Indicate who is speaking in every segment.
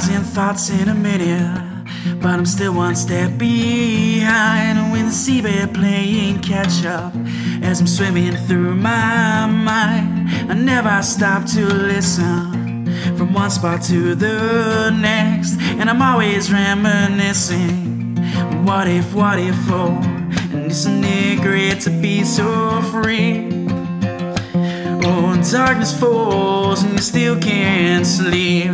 Speaker 1: thousand thoughts in a minute, but I'm still one step behind. With the seabed playing catch up as I'm swimming through my mind. I never stop to listen from one spot to the next, and I'm always reminiscing. What if, what if, oh, and isn't it great to be so free? Oh, darkness falls and you still can't sleep.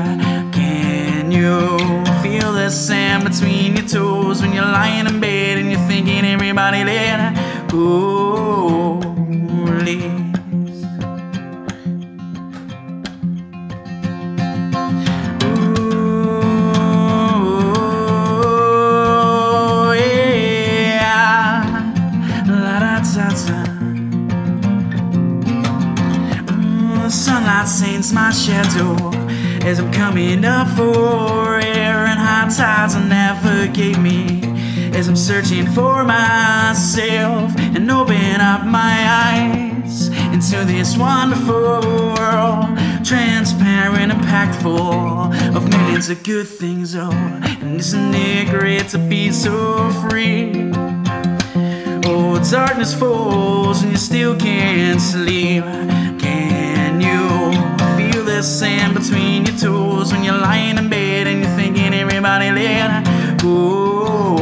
Speaker 1: You feel the sand between your toes when you're lying in bed and you're thinking everybody there? Da. Mm, sunlight stains my shadow as I'm coming up for air, and high tides will navigate me as I'm searching for myself and open up my eyes into this wonderful world, transparent and packed full of millions of good things. Oh, and isn't it great to be so free? Oh, darkness falls and you still can't sleep. The sand between your toes when you're lying in bed and you're thinking everybody let go?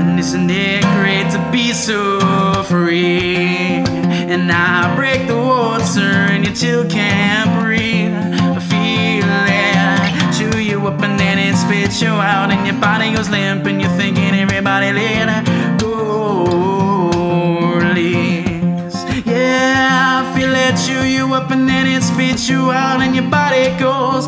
Speaker 1: And isn't it great to be so free? And I break the water and you still can't breathe. I feel it chew you up and then it spits you out, and your body goes limp, and you're thinking everybody let Chew you up and then it spits you out, and your body goes.